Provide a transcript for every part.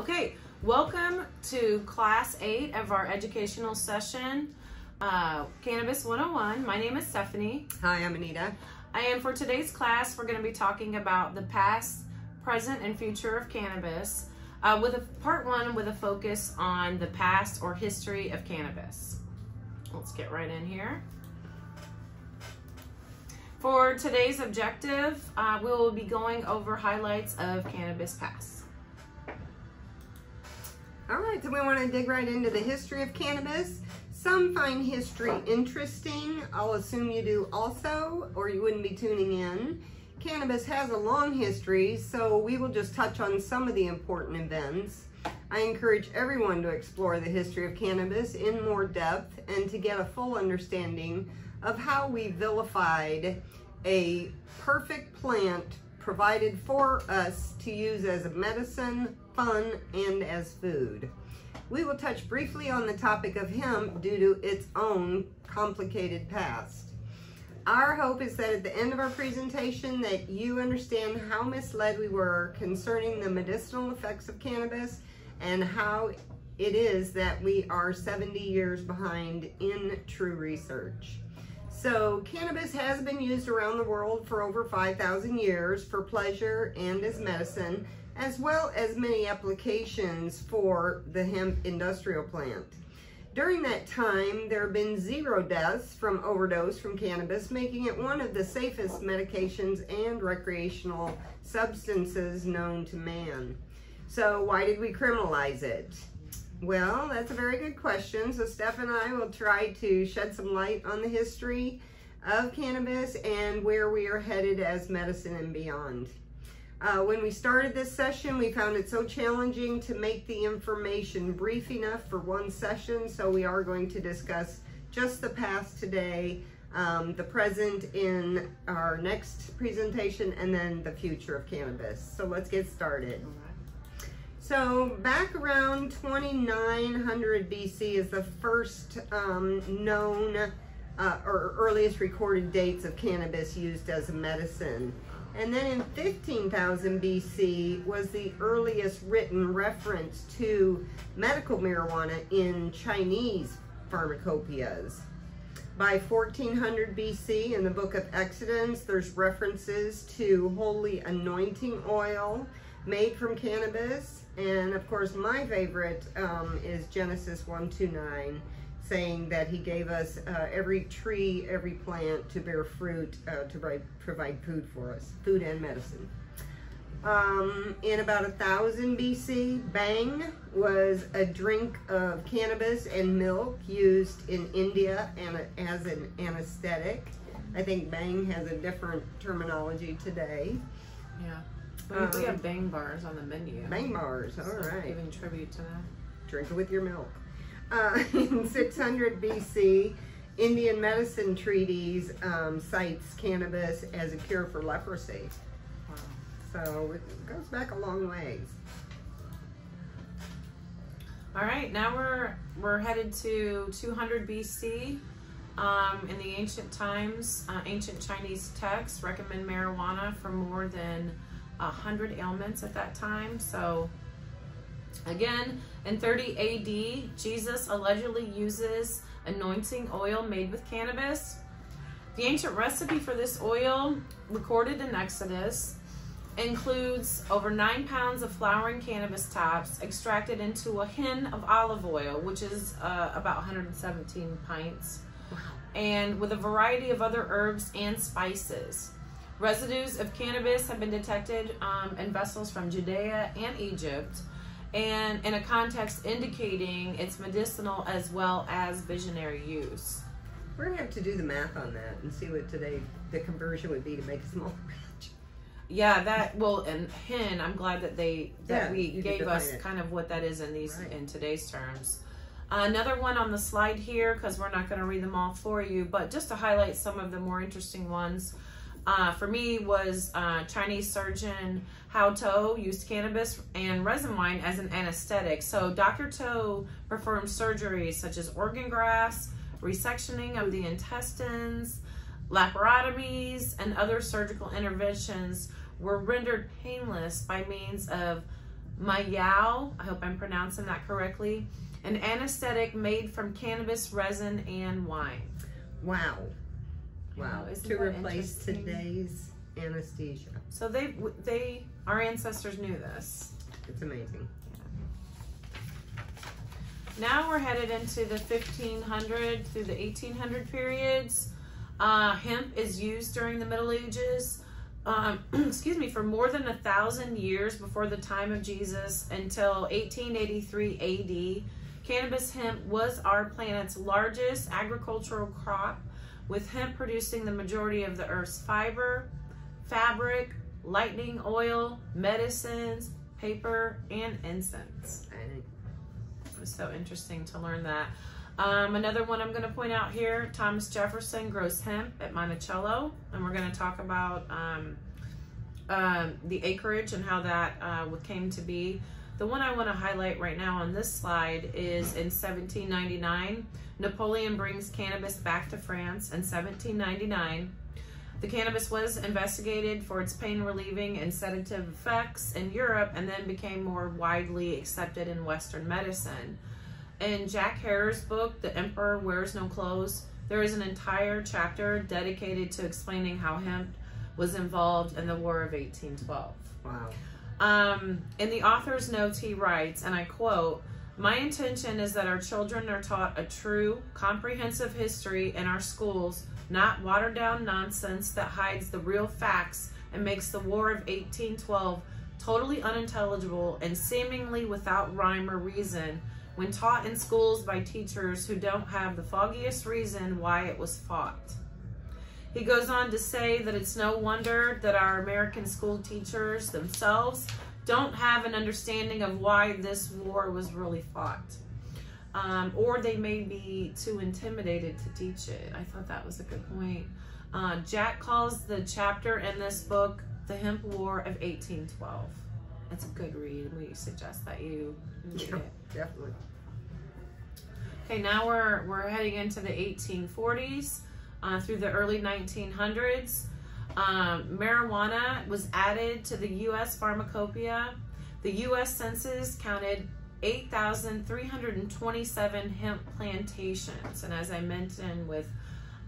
Okay, welcome to class eight of our educational session, uh, Cannabis 101. My name is Stephanie. Hi, I'm Anita. And for today's class, we're going to be talking about the past, present, and future of cannabis, uh, with a part one with a focus on the past or history of cannabis. Let's get right in here. For today's objective, uh, we will be going over highlights of cannabis past. All right, so we want to dig right into the history of cannabis. Some find history interesting. I'll assume you do also, or you wouldn't be tuning in. Cannabis has a long history, so we will just touch on some of the important events. I encourage everyone to explore the history of cannabis in more depth and to get a full understanding of how we vilified a perfect plant provided for us to use as a medicine, fun, and as food. We will touch briefly on the topic of hemp due to its own complicated past. Our hope is that at the end of our presentation that you understand how misled we were concerning the medicinal effects of cannabis and how it is that we are 70 years behind in true research. So cannabis has been used around the world for over 5,000 years for pleasure and as medicine, as well as many applications for the hemp industrial plant. During that time, there have been zero deaths from overdose from cannabis, making it one of the safest medications and recreational substances known to man. So why did we criminalize it? Well, that's a very good question. So Steph and I will try to shed some light on the history of cannabis and where we are headed as medicine and beyond. Uh, when we started this session, we found it so challenging to make the information brief enough for one session, so we are going to discuss just the past today, um, the present in our next presentation, and then the future of cannabis. So let's get started. So back around 2900 BC is the first um, known uh, or earliest recorded dates of cannabis used as a medicine. And then in 15,000 BC was the earliest written reference to medical marijuana in Chinese pharmacopoeias. By 1400 BC in the book of Exodus, there's references to holy anointing oil made from cannabis and of course, my favorite um, is Genesis 129, saying that he gave us uh, every tree, every plant to bear fruit uh, to provide food for us, food and medicine. Um, in about a thousand BC, bang was a drink of cannabis and milk used in India and as an anesthetic. I think bang has a different terminology today. Yeah. Um, we have bang bars on the menu. Bang bars, all so right. Giving tribute to that. Drink it with your milk. Uh, in 600 BC, Indian medicine treaties um, cites cannabis as a cure for leprosy. Wow. So it goes back a long ways. All right, now we're we're headed to 200 BC. Um, in the ancient times, uh, ancient Chinese texts recommend marijuana for more than 100 ailments at that time. So again, in 30 AD, Jesus allegedly uses anointing oil made with cannabis. The ancient recipe for this oil, recorded in Exodus, includes over nine pounds of flowering cannabis tops extracted into a hin of olive oil, which is uh, about 117 pints, and with a variety of other herbs and spices. Residues of cannabis have been detected um, in vessels from Judea and Egypt, and in a context indicating its medicinal as well as visionary use. We're gonna have to do the math on that and see what today the conversion would be to make a small batch. Yeah, that well, and hin. I'm glad that they that yeah, we gave us it. kind of what that is in these right. in today's terms. Uh, another one on the slide here because we're not going to read them all for you, but just to highlight some of the more interesting ones uh, for me was uh, Chinese surgeon Hua Tuo used cannabis and resin wine as an anesthetic. So Dr. To performed surgeries such as organ grafts, resectioning of the intestines, laparotomies, and other surgical interventions were rendered painless by means of Mayao, I hope I'm pronouncing that correctly, an anesthetic made from cannabis resin and wine. Wow. Wow. To replace today's anesthesia. So they they our ancestors knew this. It's amazing. Now we're headed into the 1500 through the 1800 periods. Uh, hemp is used during the Middle Ages. Um, excuse me, for more than a thousand years before the time of Jesus until 1883 AD, cannabis hemp was our planet's largest agricultural crop, with hemp producing the majority of the Earth's fiber, fabric, lightning oil, medicines, paper, and incense. It was so interesting to learn that. Um, another one I'm going to point out here Thomas Jefferson grows hemp at Monticello, and we're going to talk about um, um, the acreage and how that uh, came to be. The one I want to highlight right now on this slide is in 1799. Napoleon brings cannabis back to France in 1799. The cannabis was investigated for its pain relieving and sedative effects in Europe and then became more widely accepted in Western medicine. In Jack Herer's book, The Emperor Wears No Clothes, there is an entire chapter dedicated to explaining how hemp was involved in the War of 1812. wow. Um, in the author's notes, he writes, and I quote, My intention is that our children are taught a true, comprehensive history in our schools, not watered down nonsense that hides the real facts and makes the War of 1812 totally unintelligible and seemingly without rhyme or reason when taught in schools by teachers who don't have the foggiest reason why it was fought. He goes on to say that it's no wonder that our American school teachers themselves don't have an understanding of why this war was really fought. Um, or they may be too intimidated to teach it. I thought that was a good point. Uh, Jack calls the chapter in this book The Hemp War of 1812. It's a good read. We suggest that you read Yeah, it. definitely. Okay, now we're we're heading into the 1840s uh, through the early 1900s. Um, marijuana was added to the U.S. pharmacopoeia. The U.S. Census counted 8,327 hemp plantations, and as I mentioned with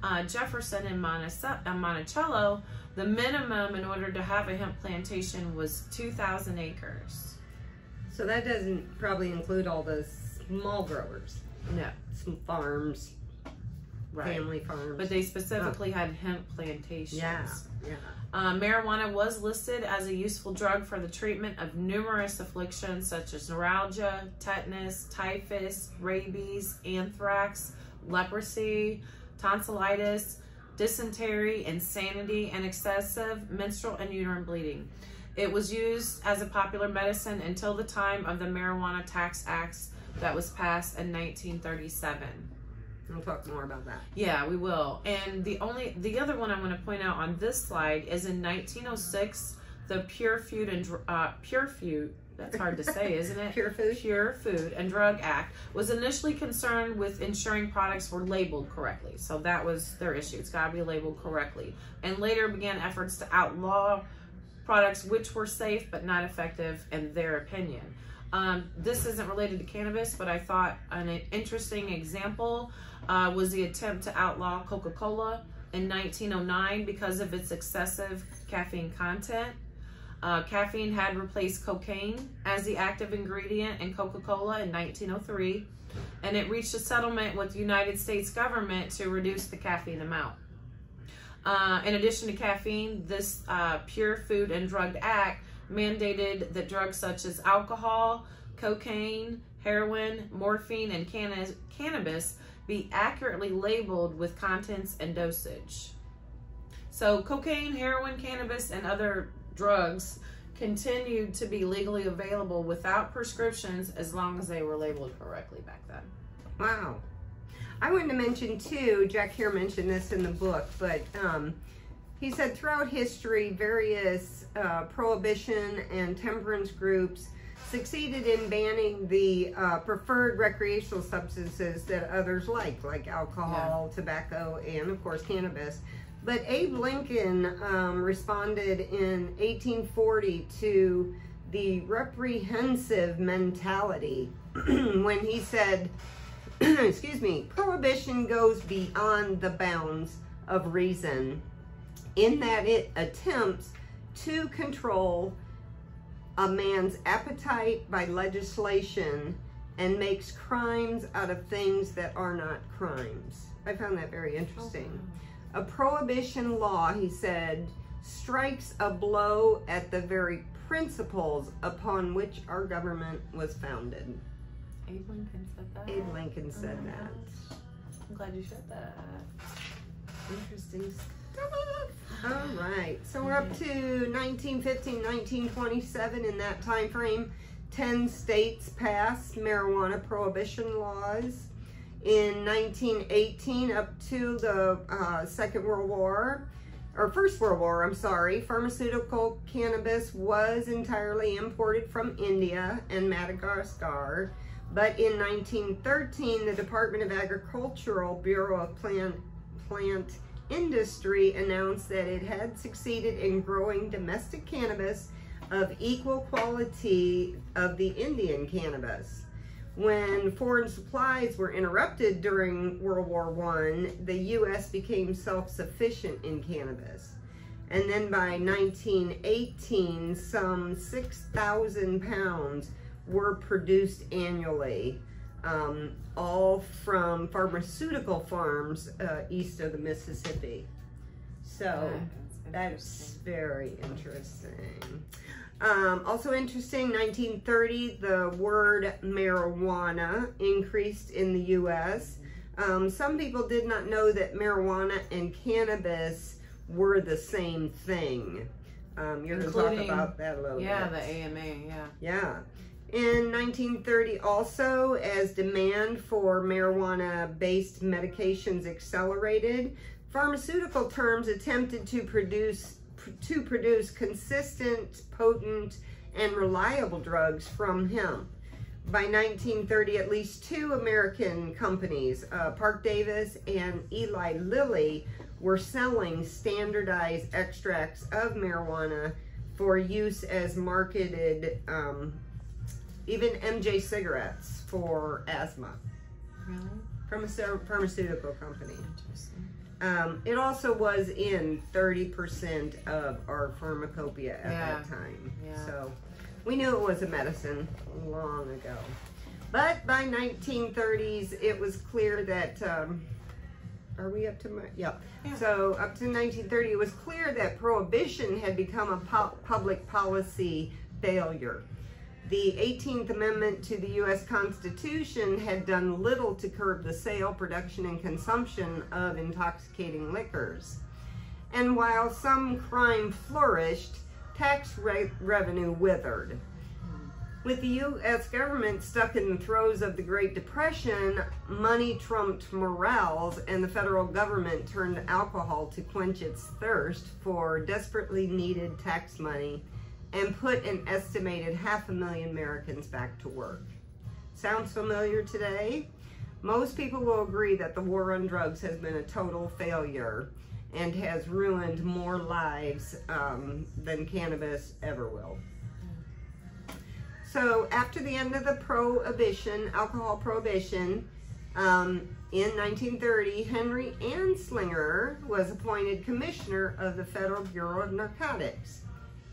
uh, Jefferson and Montice- Monticello, the minimum in order to have a hemp plantation was 2,000 acres. So that doesn't probably include all the small growers, No, some farms, right. family farms. But they specifically had hemp plantations. yeah, yeah. Uh, marijuana was listed as a useful drug for the treatment of numerous afflictions such as neuralgia, tetanus, typhus, rabies, anthrax, leprosy, tonsillitis, dysentery, insanity, and excessive menstrual and uterine bleeding. It was used as a popular medicine until the time of the Marijuana Tax Acts that was passed in 1937. We'll talk more about that. Yeah, we will. And the only the other one I want to point out on this slide is in 1906, the Pure Food and uh, Pure Food. That's hard to say, isn't it? Pure Food? Pure Food and Drug Act was initially concerned with ensuring products were labeled correctly. So that was their issue. It's got to be labeled correctly. And later began efforts to outlaw products which were safe but not effective in their opinion. Um, this isn't related to cannabis, but I thought an interesting example uh, was the attempt to outlaw Coca Cola in 1909 because of its excessive caffeine content. Uh, caffeine had replaced cocaine as the active ingredient in Coca Cola in 1903, and it reached a settlement with the United States government to reduce the caffeine amount. Uh, in addition to caffeine, this uh, Pure Food and Drug Act mandated that drugs such as alcohol, cocaine, heroin, morphine, and canna- cannabis be accurately labeled with contents and dosage. So, cocaine, heroin, cannabis, and other drugs continued to be legally available without prescriptions as long as they were labeled correctly back then. Wow. I wanted to mention too, Jack here mentioned this in the book, but um, he said throughout history, various uh, prohibition and temperance groups succeeded in banning the uh, preferred recreational substances that others like, like alcohol, tobacco, and of course cannabis. But Abe Lincoln um, responded in 1840 to the reprehensive mentality when he said, excuse me, prohibition goes beyond the bounds of reason in that it attempts to control a man's appetite by legislation and makes crimes out of things that are not crimes. I found that very interesting. A prohibition law, he said, strikes a blow at the very principles upon which our government was founded. Abe Lincoln said that. Abe Lincoln said Oh that. gosh. I'm glad you said that. Interesting. All right, so we're up to 1915, 1927. In that time frame, 10 states passed marijuana prohibition laws. In 1918, up to the uh, Second World War, or First World War, I'm sorry, pharmaceutical cannabis was entirely imported from India and Madagascar. But in 1913, the Department of Agricultural Bureau of Plant, Plant Industry announced that it had succeeded in growing domestic cannabis of equal quality of the Indian cannabis. When foreign supplies were interrupted during World War I, the U.S. became self-sufficient in cannabis. And then by 1918, some 6,000 pounds were produced annually, um, all from pharmaceutical farms uh, east of the Mississippi. So that's very interesting. Um, also interesting, 1930, the word marijuana increased in the U.S. Um, some people did not know that marijuana and cannabis were the same thing. Um, you're going to talk about that a little Yeah, bit. Yeah, the AMA, yeah. Yeah. In 1930 also, as demand for marijuana-based medications accelerated, pharmaceutical terms attempted to produce to produce consistent, potent, and reliable drugs from hemp. By 1930, at least two American companies, uh, Parke-Davis and Eli Lilly, were selling standardized extracts of marijuana for use as marketed, um, even MJ cigarettes for asthma Really? from a pharmaceutical company. Interesting. Um, it also was in 30% of our pharmacopoeia at Yeah. that time. Yeah. So we knew it was a medicine long ago. But by 1930s, it was clear that, um, are we up to my, yep. Yeah. So up to 1930, it was clear that prohibition had become a pu- public policy failure. The 18th Amendment to the U.S. Constitution had done little to curb the sale, production, and consumption of intoxicating liquors. And while some crime flourished, tax re- revenue withered. With the U.S. government stuck in the throes of the Great Depression, money trumped morals, and the federal government turned alcohol to quench its thirst for desperately needed tax money and put an estimated half a million Americans back to work. Sounds familiar today? Most people will agree that the war on drugs has been a total failure and has ruined more lives um, than cannabis ever will. So after the end of the prohibition, alcohol prohibition, um, in 1930, Henry Anslinger was appointed commissioner of the Federal Bureau of Narcotics.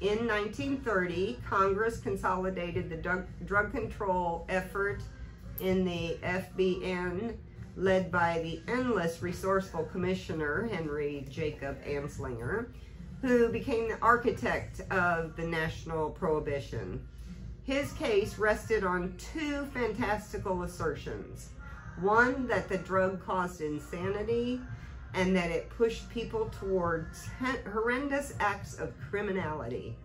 In 1930, Congress consolidated the drug, drug control effort in the FBN, led by the endless resourceful commissioner, Henry Jacob Anslinger, who became the architect of the national prohibition. His case rested on two fantastical assertions. One, that the drug caused insanity, and that it pushed people towards horrendous acts of criminality.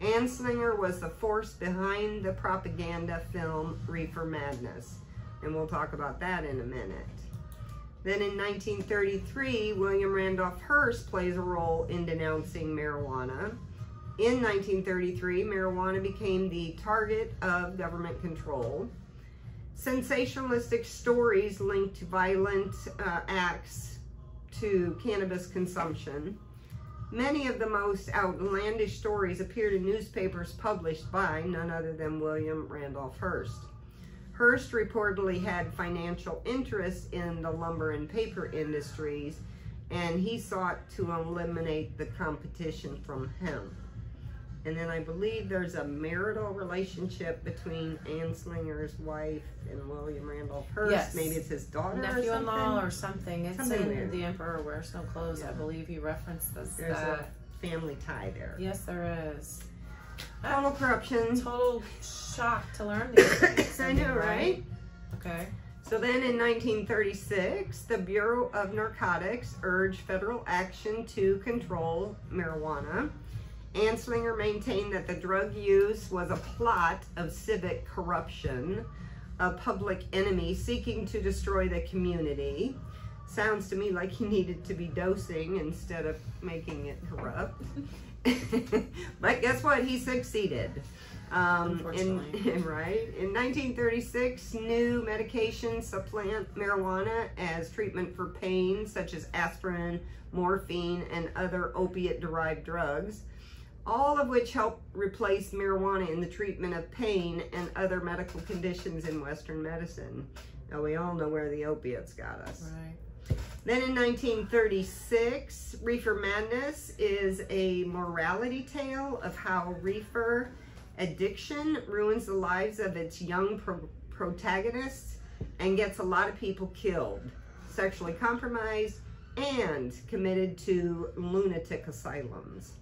Anslinger was the force behind the propaganda film Reefer Madness, and we'll talk about that in a minute. Then in 1933, William Randolph Hearst plays a role in denouncing marijuana. In 1933, marijuana became the target of government control. Sensationalistic stories linked violent uh, acts to cannabis consumption. Many of the most outlandish stories appeared in newspapers published by none other than William Randolph Hearst. Hearst reportedly had financial interests in the lumber and paper industries, and he sought to eliminate the competition from him. And then I believe there's a marital relationship between Anslinger's wife and William Randolph Hearst. Yes. Maybe it's his daughter or Nephew-in-law something. or something. It's Something in weird. The Emperor Wears No Clothes. I believe you referenced this. There's a family tie there. Yes, there is. Total corruption. Total shock to learn these things. I know, right? Okay. So then in 1936, the Bureau of Narcotics urged federal action to control marijuana. Anslinger maintained that the drug use was a plot of civic corruption, a public enemy seeking to destroy the community. Sounds to me like he needed to be dosing instead of making it corrupt. but guess what? He succeeded. Um, in, right. In 1936, new medications supplant marijuana as treatment for pain, such as aspirin, morphine, and other opiate derived drugs, all of which help replace marijuana in the treatment of pain and other medical conditions in Western medicine. Now, we all know where the opiates got us. Right. Then in 1936, Reefer Madness is a morality tale of how reefer addiction ruins the lives of its young pro- protagonists and gets a lot of people killed, sexually compromised, and committed to lunatic asylums.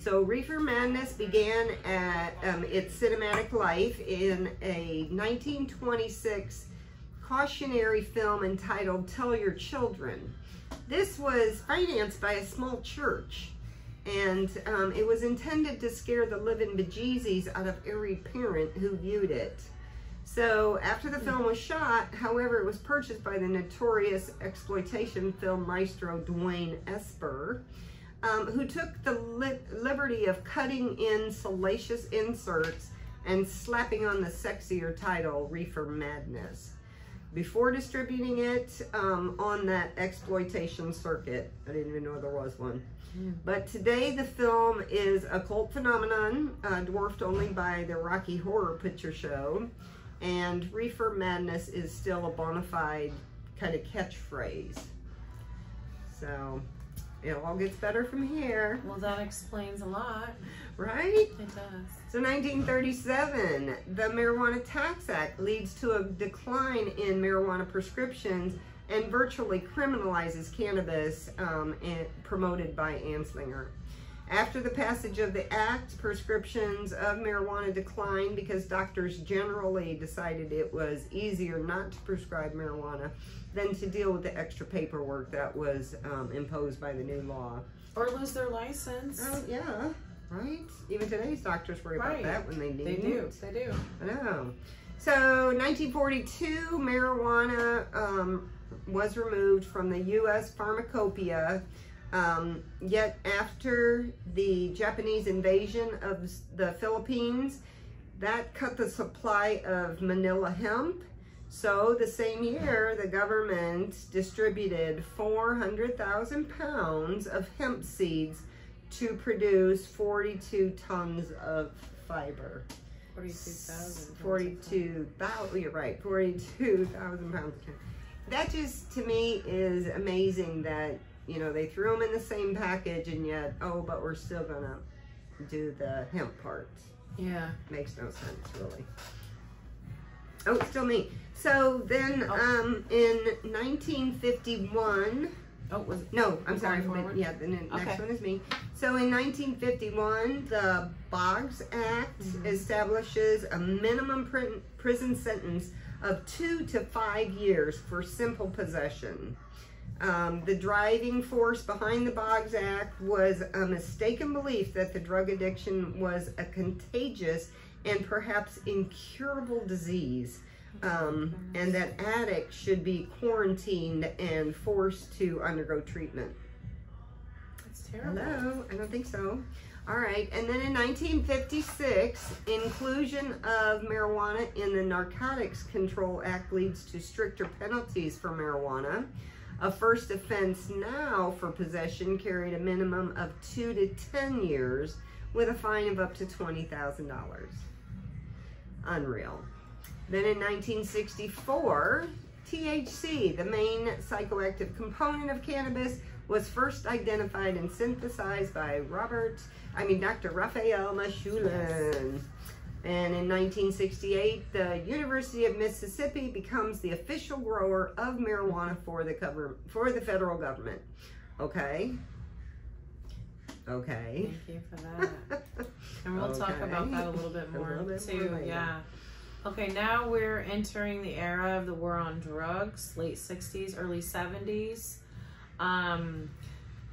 So Reefer Madness began at um, its cinematic life in a 1926 cautionary film entitled Tell Your Children. This was financed by a small church and um, it was intended to scare the living bejesus out of every parent who viewed it. So after the film was shot, however, it was purchased by the notorious exploitation film maestro Dwain Esper, um, who took the li- liberty of cutting in salacious inserts and slapping on the sexier title Reefer Madness. Before distributing it um, on that exploitation circuit, I didn't even know there was one. But today the film is a cult phenomenon, uh, dwarfed only by the Rocky Horror Picture Show. And Reefer Madness is still a bona fide kind of catchphrase. So it all gets better from here, Well, that explains a lot. right? It does. So 1937, the Marijuana Tax Act leads to a decline in marijuana prescriptions and virtually criminalizes cannabis um, and promoted by Anslinger. After the passage of the act, prescriptions of marijuana declined because doctors generally decided it was easier not to prescribe marijuana than to deal with the extra paperwork that was um, imposed by the new law. Or lose their license. Oh, yeah, right? Even today's doctors worry Right. about that when they need They do. They do. I know. So, 1942, marijuana um, was removed from the U.S. pharmacopoeia. Um, yet, after the Japanese invasion of the Philippines, that cut the supply of Manila hemp. So, the same year, the government distributed 400,000 pounds of hemp seeds to produce 42 tons of fiber. 42,000. 42,000, you're right, 42,000 pounds. That just, to me, is amazing that, you know, they threw them in the same package and yet, oh, but we're still gonna do the hemp part. Yeah. Makes no sense, really. Oh, it's still me. So then, Oh. um, in 1951, Oh, was no, I'm sorry. but? Yeah, the ne- next Okay. one is me. So in 1951, the Boggs Act Mhm. establishes a minimum pr- prison sentence of two to five years for simple possession. Um, the driving force behind the Boggs Act was a mistaken belief that the drug addiction was a contagious and perhaps incurable disease, um, and that addicts should be quarantined and forced to undergo treatment. That's terrible. Hello, I don't think so. All right, and then in 1956, inclusion of marijuana in the Narcotics Control Act leads to stricter penalties for marijuana. A first offense now for possession carried a minimum of two to 10 years with a fine of up to $20,000. Unreal. Then in 1964, THC, the main psychoactive component of cannabis, was first identified and synthesized by Robert, I mean Dr. Raphael Mechoulam. And in 1968, the University of Mississippi becomes the official grower of marijuana for the cover for the federal government. Okay. Okay. Thank you for that. and we'll okay. talk about that a little bit more little bit too. More yeah. Okay, now we're entering the era of the war on drugs, late 60s, early 70s. Um,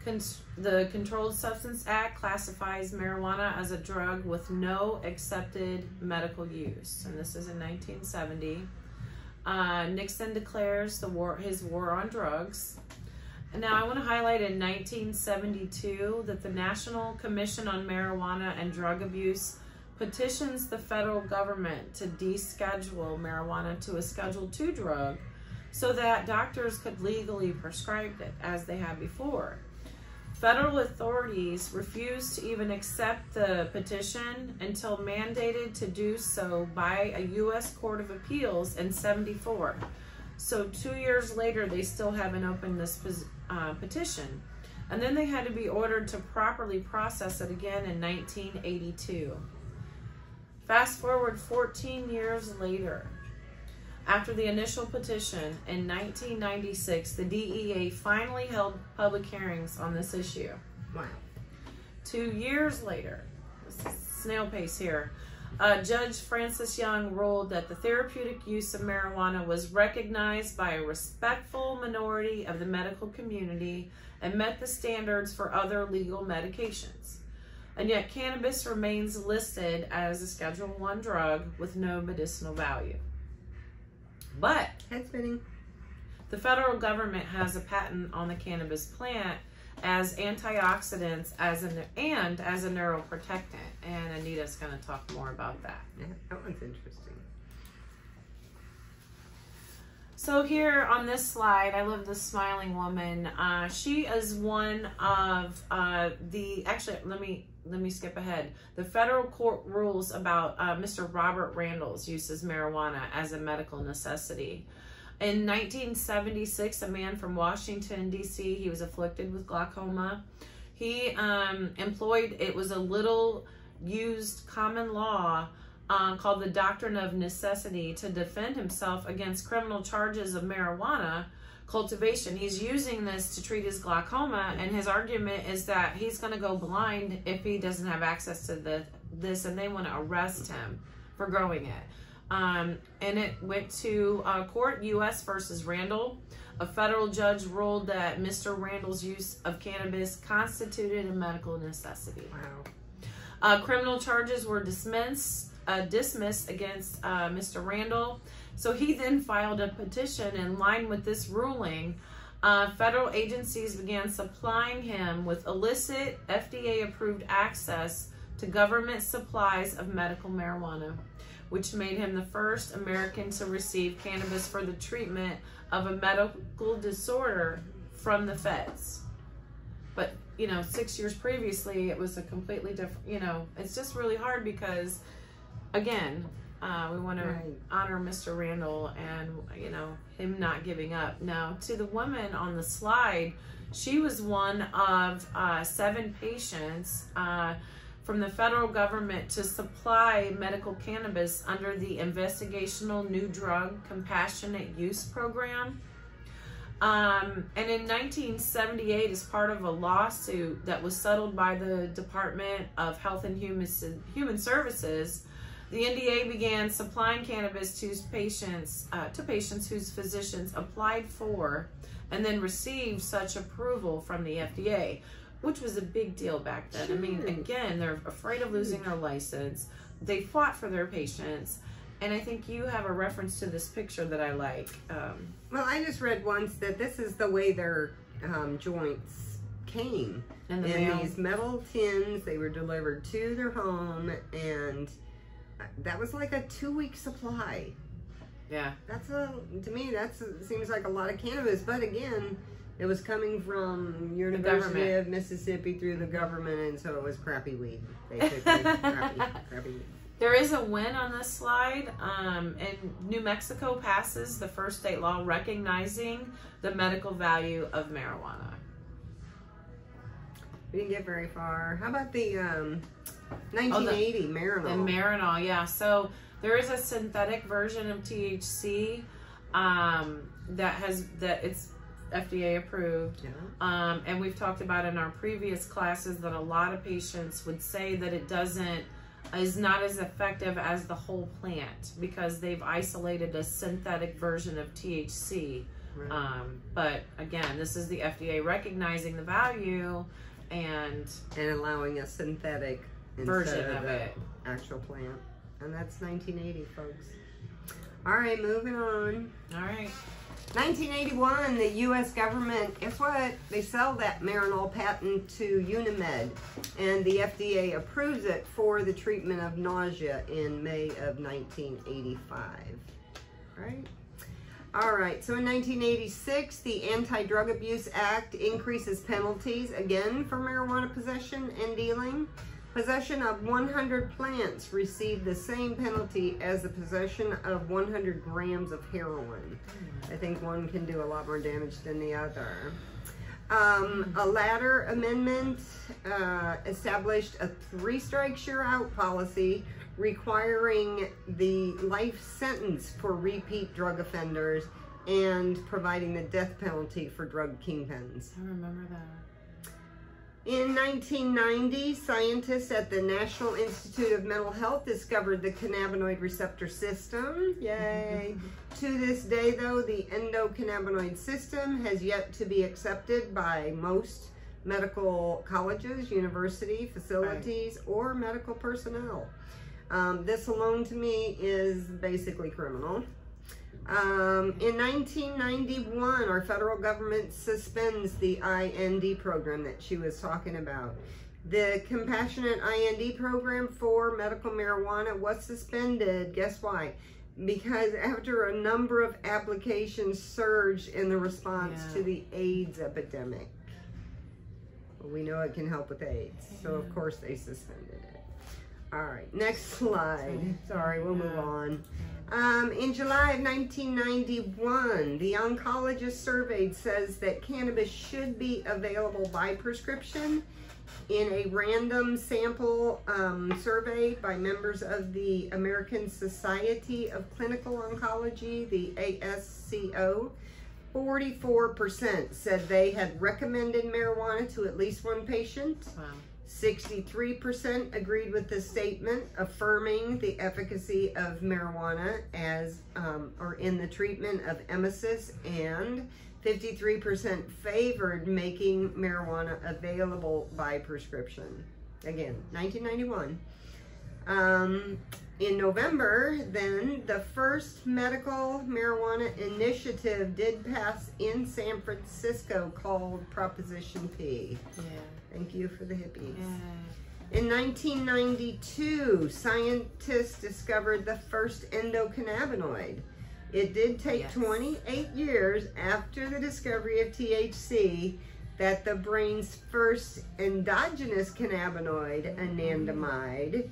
the Controlled Substance Act classifies marijuana as a drug with no accepted medical use, and this is in 1970. Uh, Nixon declares the war his war on drugs. And now I want to highlight in 1972 that the National Commission on Marijuana and Drug Abuse petitions the federal government to deschedule marijuana to a Schedule II drug so that doctors could legally prescribe it as they had before. Federal authorities refused to even accept the petition until mandated to do so by a U.S. Court of Appeals in 74. So two years later, they still haven't opened this uh, petition. And then they had to be ordered to properly process it again in 1982. Fast forward 14 years later, after the initial petition in 1996, the DEA finally held public hearings on this issue. Wow. Two years later, snail pace here, uh, Judge Francis Young ruled that the therapeutic use of marijuana was recognized by a respectful minority of the medical community and met the standards for other legal medications. And yet cannabis remains listed as a Schedule 1 drug with no medicinal value. But head spinning. The federal government has a patent on the cannabis plant as antioxidants as an and as a neuroprotectant. And Anita's going to talk more about that. Yeah, that one's interesting. So here on this slide, I love this smiling woman. Uh, she is one of uh, the actually. Let me let me skip ahead. The federal court rules about uh, Mr. Robert Randall's use of marijuana as a medical necessity. In 1976, a man from Washington, D.C., he was afflicted with glaucoma. He um, employed, it was a little used common law uh, called the Doctrine of Necessity to defend himself against criminal charges of marijuana cultivation. He's using this to treat his glaucoma, and his argument is that he's going to go blind if he doesn't have access to the this, and they want to arrest him for growing it. Um, and it went to uh, court, U.S. versus Randall. A federal judge ruled that Mr. Randall's use of cannabis constituted a medical necessity. Wow. Uh, criminal charges were dismissed, uh, dismissed against uh, Mr. Randall. So he then filed a petition in line with this ruling. Uh, federal agencies began supplying him with illicit FDA approved access to government supplies of medical marijuana, which made him the first American to receive cannabis for the treatment of a medical disorder from the feds. But, you know, six years previously, it was a completely different, you know, it's just really hard because, again, uh, we want right. to honor Mr. Randall and, you know, him not giving up. Now, to the woman on the slide, she was one of uh, seven patients uh, from the federal government to supply medical cannabis under the Investigational New Drug Compassionate Use Program. Um, and in 1978, as part of a lawsuit that was settled by the Department of Health and Human, Human Services, the NDA began supplying cannabis to patients uh, to patients whose physicians applied for and then received such approval from the FDA, which was a big deal back then. I mean, again, they're afraid of losing their license. They fought for their patients. And I think you have a reference to this picture that I like. Um, well, I just read once that this is the way their um, joints came. In, the in these metal tins, they were delivered to their home and that was like a two week supply. Yeah. That's a to me that seems like a lot of cannabis, but again, it was coming from University of Mississippi through the government, and so it was crappy weed, basically crappy, crappy weed. There is a win on this slide. Um, and New Mexico passes the first state law recognizing the medical value of marijuana. We didn't get very far. How about the um, 1980 The Marinol? Marinol, yeah. So there is a synthetic version of THC um, that has that it's FDA approved. yeah. Um, and we've talked about in our previous classes that a lot of patients would say that it doesn't is not as effective as the whole plant because they've isolated a synthetic version of THC. Right. Um, but again, this is the FDA recognizing the value and and allowing a synthetic version of the it. actual plant, and that's 1980, folks. All right, moving on. All right. 1981, the U.S. government, guess what? They sell that Marinol patent to Unimed, and the FDA approves it for the treatment of nausea in May of 1985. Right? All right, so in 1986, the Anti Drug Abuse Act increases penalties again for marijuana possession and dealing. Possession of 100 plants received the same penalty as the possession of 100 grams of heroin. I think one can do a lot more damage than the other. Um, a latter amendment uh, established a three strikes you're out policy requiring the life sentence for repeat drug offenders and providing the death penalty for drug kingpins. I remember that. In 1990, scientists at the National Institute of Mental Health discovered the cannabinoid receptor system. Yay! to this day, though, the endocannabinoid system has yet to be accepted by most medical colleges, university facilities, or medical personnel. Um, this alone to me is basically criminal. Um, in 1991, our federal government suspends the IND program that she was talking about. The compassionate IND program for medical marijuana was suspended. Guess why? Because after a number of applications surged in the response Yeah. to the AIDS epidemic. We know it can help with AIDS, so of course they suspended it. All right, next slide. Sorry, we'll move on. Um, in July of 1991, the oncologist surveyed says that cannabis should be available by prescription in a random sample um, survey by members of the American Society of Clinical Oncology, the ASCO. 44% said they had recommended marijuana to at least one patient. Wow. 63% agreed with the statement affirming the efficacy of marijuana as um, or in the treatment of emesis and 53% favored making marijuana available by prescription. Again, 1991. Um, in November, then, the first medical marijuana initiative did pass in San Francisco called Proposition P. Yeah. Thank you for the hippies. Yeah. In 1992, scientists discovered the first endocannabinoid. It did take Yes. 28 years after the discovery of THC that the brain's first endogenous cannabinoid, anandamide,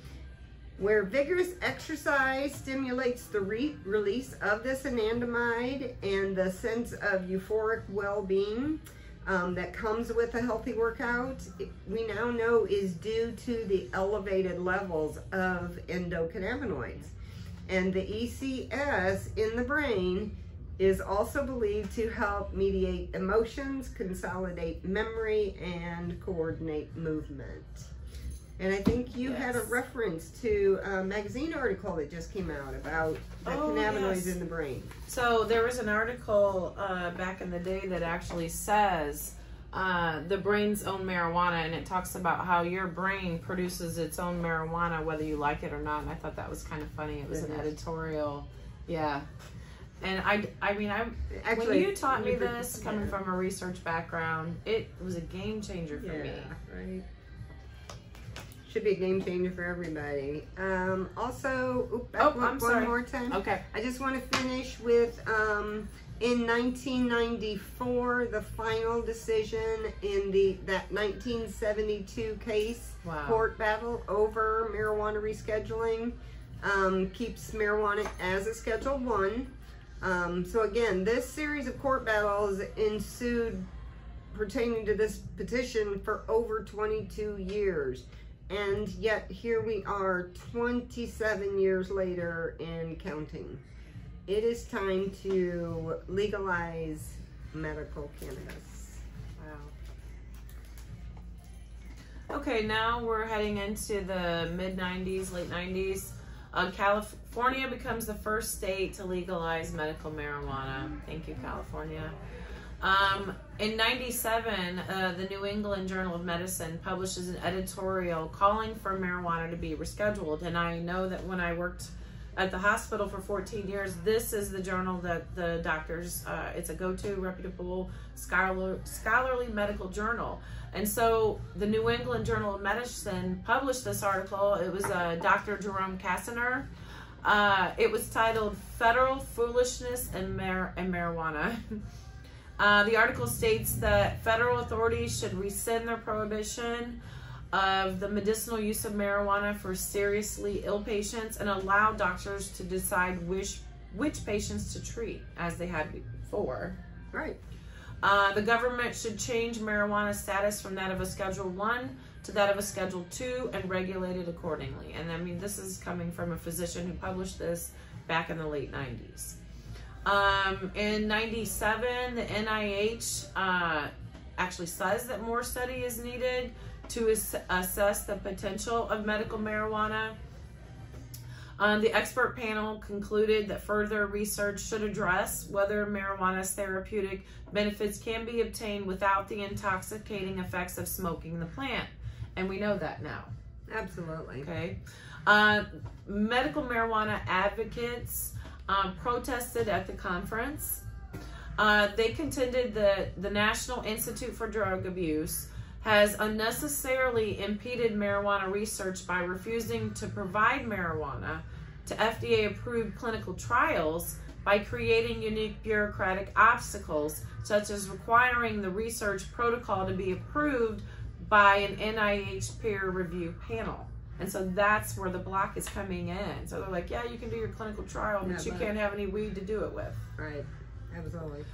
where vigorous exercise stimulates the re- release of this anandamide and the sense of euphoric well-being um, that comes with a healthy workout, we now know is due to the elevated levels of endocannabinoids. And the ECS in the brain is also believed to help mediate emotions, consolidate memory, and coordinate movement. And I think you had a reference to a magazine article that just came out about the Oh, cannabinoids yes. in the brain. So there was an article uh, back in the day that actually says uh, the brain's own marijuana, and it talks about how your brain produces its own marijuana, whether you like it or not. And I thought that was kind of funny. It was an editorial, yeah. And I, I mean, I Actually, when you taught me this, coming from a research background, it was a game changer for yeah, me. right. Should be a game changer for everybody. Um, also, oop, Oh, up I'm one sorry. more time. Okay. I just want to finish with um, in 1994, the final decision in the that 1972 case Wow. court battle over marijuana rescheduling um, keeps marijuana as a Schedule One. Um, so again, this series of court battles ensued pertaining to this petition for over 22 years. And yet here we are 27 years later and counting. It is time to legalize medical cannabis. Wow. Okay, now we're heading into the mid 90s, late 90s. Uh, California becomes the first state to legalize medical marijuana. Thank you, California. Um, in 97, uh, the New England Journal of Medicine publishes an editorial calling for marijuana to be rescheduled. And I know that when I worked at the hospital for 14 years, this is the journal that the doctors, uh, it's a go to, reputable, scholar, scholarly medical journal. And so the New England Journal of Medicine published this article. It was uh, Dr. Jerome Kassirer. Uh, it was titled Federal Foolishness and, Mar- and Marijuana. Uh, the article states that federal authorities should rescind their prohibition of the medicinal use of marijuana for seriously ill patients and allow doctors to decide which which patients to treat as they had before. Right. Uh, the government should change marijuana status from that of a Schedule One to that of a Schedule Two and regulate it accordingly. And I mean, this is coming from a physician who published this back in the late '90s. Um, in '97, the NIH uh, actually says that more study is needed to ass- assess the potential of medical marijuana. Um, the expert panel concluded that further research should address whether marijuana's therapeutic benefits can be obtained without the intoxicating effects of smoking the plant. And we know that now. Absolutely. Okay. Uh, medical marijuana advocates um, protested at the conference. Uh, they contended that the National Institute for Drug Abuse has unnecessarily impeded marijuana research by refusing to provide marijuana to FDA approved clinical trials by creating unique bureaucratic obstacles, such as requiring the research protocol to be approved by an NIH peer review panel. And so that's where the block is coming in. So they're like, yeah, you can do your clinical trial, but you can't have any weed to do it with. Right. Absolutely.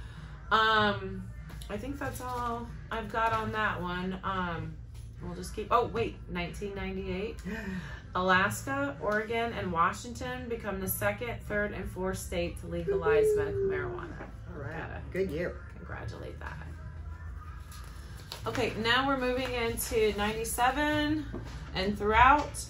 Um, I think that's all I've got on that one. Um, we'll just keep. Oh wait, 1998. Alaska, Oregon, and Washington become the second, third, and fourth state to legalize medical marijuana. All right. Gotta Good year. congratulate that. Okay, now we're moving into 97 and throughout.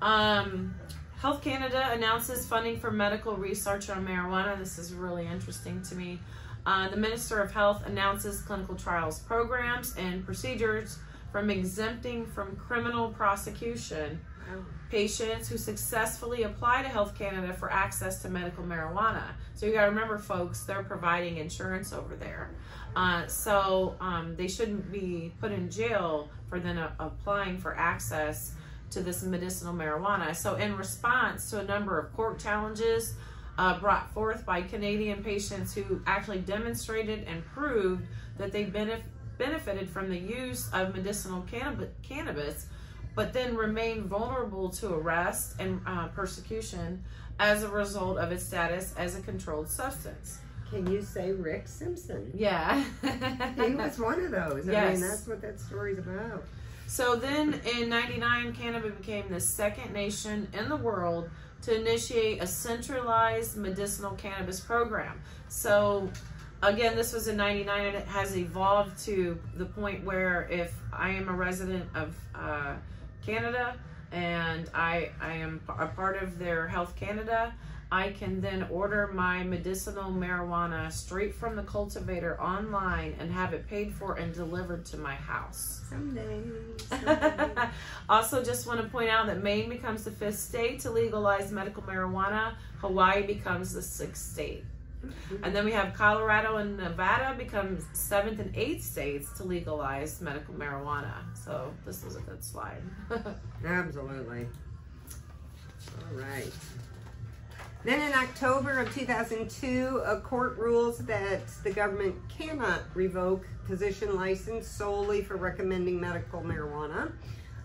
Um, Health Canada announces funding for medical research on marijuana. This is really interesting to me. Uh, the Minister of Health announces clinical trials programs and procedures from exempting from criminal prosecution Wow. patients who successfully apply to Health Canada for access to medical marijuana. So you got to remember, folks, they're providing insurance over there. Uh, so um, they shouldn't be put in jail for then uh, applying for access to this medicinal marijuana. So, in response to a number of court challenges uh, brought forth by Canadian patients who actually demonstrated and proved that they benef- benefited from the use of medicinal cannab- cannabis, but then remained vulnerable to arrest and uh, persecution as a result of its status as a controlled substance. Can you say Rick Simpson? Yeah. He was one of those. I Yes. mean, that's what that story's about. So then in 99, Canada became the second nation in the world to initiate a centralized medicinal cannabis program. So again, this was in 99 and it has evolved to the point where if I am a resident of uh, Canada and I, I am a part of their Health Canada, I can then order my medicinal marijuana straight from the cultivator online and have it paid for and delivered to my house. Someday. someday. also, just want to point out that Maine becomes the fifth state to legalize medical marijuana. Hawaii becomes the sixth state. Mm-hmm. And then we have Colorado and Nevada become seventh and eighth states to legalize medical marijuana. So this was a good slide. Absolutely. All right. Then in October of 2002, a court rules that the government cannot revoke physician license solely for recommending medical marijuana.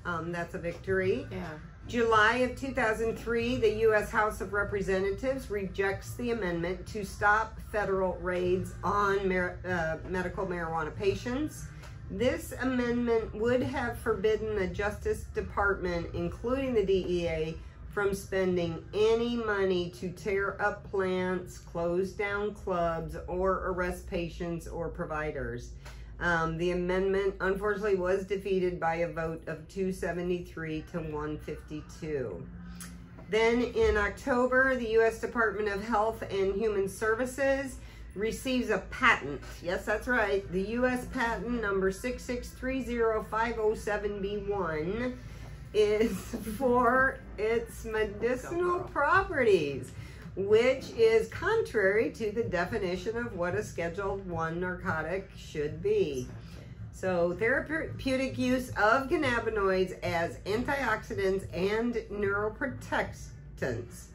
Um, that's a victory. yeah. July of 2003, the U.S. House of Representatives rejects the amendment to stop federal raids on mar- uh, medical marijuana patients. This amendment would have forbidden the Justice Department, including the DEA, from spending any money to tear up plants, close down clubs, or arrest patients or providers. Um, the amendment unfortunately was defeated by a vote of 273 to 152. Then in October, the U.S. Department of Health and Human Services receives a patent. Yes, that's right. The U.S. patent number 6630507B1 is for its medicinal properties which is contrary to the definition of what a Schedule 1 narcotic should be. So, therapeutic use of cannabinoids as antioxidants and neuroprotectants.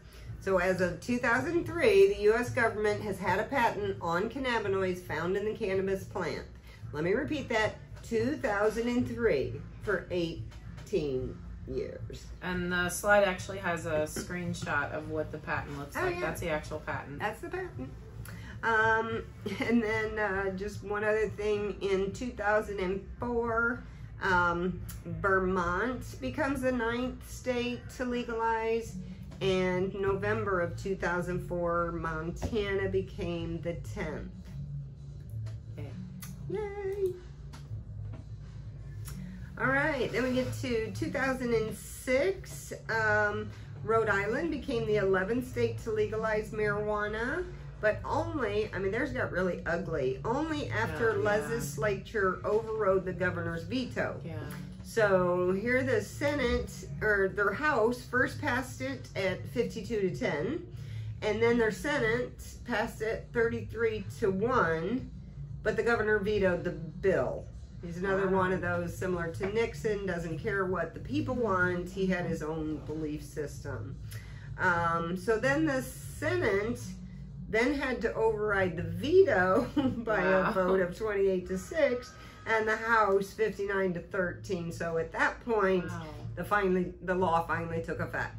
So, as of 2003, the U.S. government has had a patent on cannabinoids found in the cannabis plant. Let me repeat that 2003 for 18 years. And the slide actually has a screenshot of what the patent looks Oh, like. yeah. That's the actual patent. That's the patent. Um, and then uh, just one other thing in 2004, um, Vermont becomes the ninth state to legalize. And November of 2004, Montana became the 10th. Okay. Yay! All right, then we get to 2006. Um, Rhode Island became the 11th state to legalize marijuana, but only, I mean, theirs got really ugly, only after Oh, yeah. legislature overrode the governor's veto. Yeah. So here the Senate, or their House, first passed it at 52 to 10, and then their Senate passed it 33 to 1, but the governor vetoed the bill. He's another one of those similar to Nixon, doesn't care what the people want, he had his own belief system. Um, so then the Senate then had to override the veto by Wow. a vote of 28 to 6 and the House 59 to 13. So at that point, Wow. the finally the law finally took effect.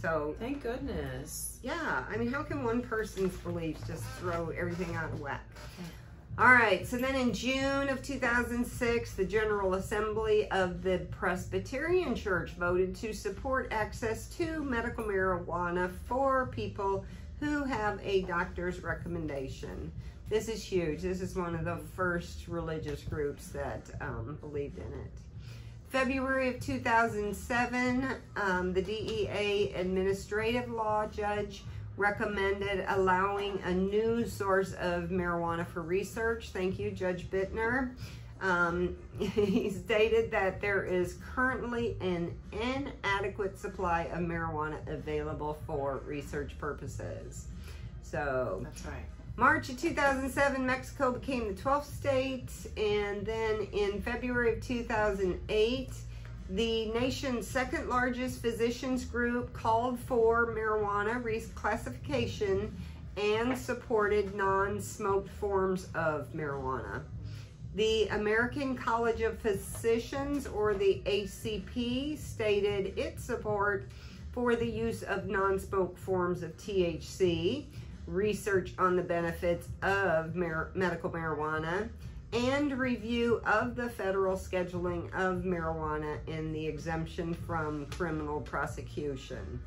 So Thank goodness. yeah, I mean, how can one person's beliefs just throw everything out of whack? All right, so then in June of 2006, the General Assembly of the Presbyterian Church voted to support access to medical marijuana for people who have a doctor's recommendation. This is huge. This is one of the first religious groups that um, believed in it. February of 2007, um, the DEA administrative law judge recommended allowing a new source of marijuana for research. Thank you, Judge Bittner. Um, he stated that there is currently an inadequate supply of marijuana available for research purposes. So, That's right. March of 2007, Mexico became the 12th state, and then in February of 2008, the nation's second largest physicians group called for marijuana reclassification and supported non smoked forms of marijuana. The American College of Physicians, or the ACP, stated its support for the use of non smoked forms of THC, research on the benefits of mar- medical marijuana, and review of the federal scheduling of marijuana in the exemption from criminal prosecution.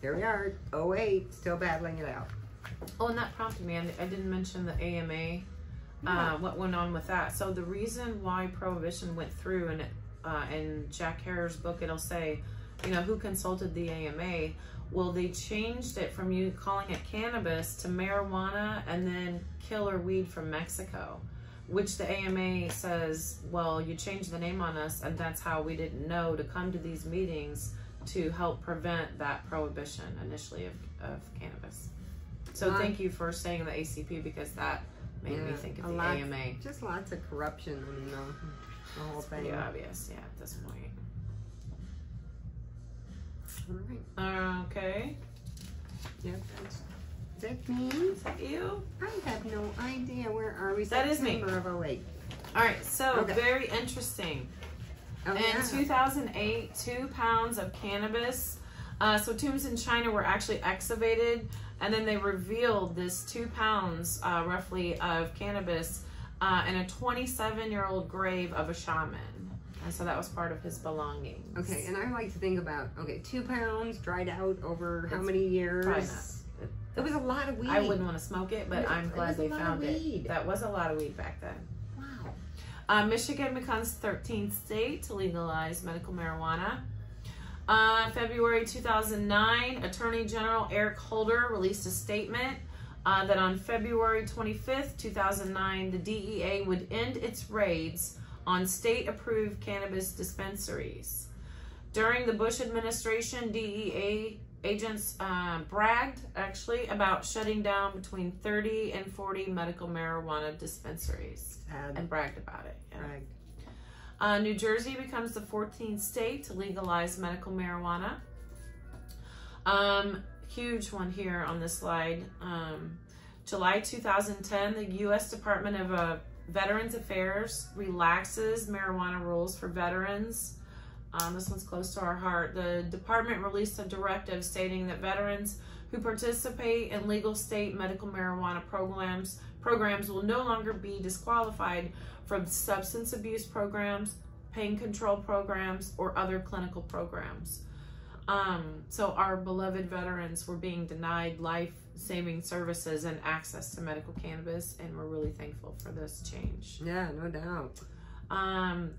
Here we are, 08, still battling it out. Oh, and that prompted me. I, I didn't mention the AMA. Uh, what went on with that? So the reason why prohibition went through, and it, uh, in Jack Herer's book, it'll say, you know, who consulted the AMA. Well, they changed it from you calling it cannabis to marijuana, and then killer weed from Mexico, which the AMA says, well, you changed the name on us, and that's how we didn't know to come to these meetings to help prevent that prohibition initially of, of cannabis. So thank you for saying the ACP because that made me think of the lot- AMA. Just lots of corruption. I mean, the, the whole thing. Pretty obvious, yeah, at this point. All right. Okay, Yep. That's, that means is that you? I have no idea. Where are we? That is me. September of 08. All right, so Okay. very interesting. Oh, In yeah. 2008, two pounds of cannabis. Uh, so tombs in China were actually excavated, and then they revealed this two pounds, uh, roughly, of cannabis uh, in a 27-year-old grave of a shaman. And so that was part of his belongings. Okay, and I like to think about okay, two pounds dried out over how many years? It was a lot of weed. I wouldn't want to smoke it, but It- I'm glad they found it. That was a lot of weed back then. Wow. Uh, Michigan becomes 13th state to legalize medical marijuana. Uh, February 2009, Attorney General Eric Holder released a statement uh, that on February 25th, 2009, the DEA would end its raids on state approved cannabis dispensaries. During the Bush administration, DEA agents uh, bragged actually about shutting down between 30 and 40 medical marijuana dispensaries Sad. and bragged about it. yeah. Uh, New Jersey becomes the 14th state to legalize medical marijuana. Um, huge one here on this slide. Um, July 2010, the U.S. Department of uh, Veterans Affairs relaxes marijuana rules for veterans. Um, this one's close to our heart. The department released a directive stating that veterans who participate in legal state medical marijuana programs programs will no longer be disqualified from substance abuse programs, pain control programs, or other clinical programs. Um, so our beloved veterans were being denied life-saving services and access to medical cannabis, and we're really thankful for this change. Yeah, no doubt. Um,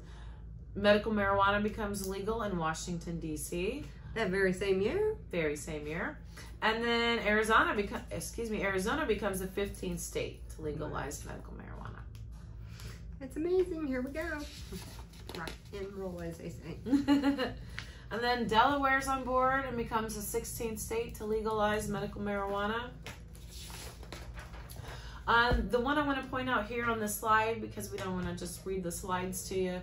medical marijuana becomes legal in Washington D.C. That very same year. very same year. And then Arizona become excuse me, Arizona becomes the 15th state to legalize medical marijuana. It's amazing. Here we go. Rock and roll, as they say. and then Delaware's on board and becomes the 16th state to legalize medical marijuana. Um, the one I want to point out here on this slide, because we don't want to just read the slides to you.